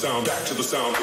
sound, back to the sound.